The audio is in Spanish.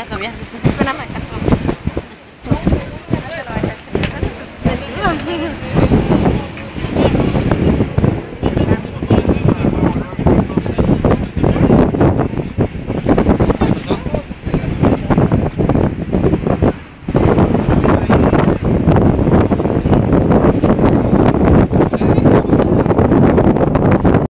Me voy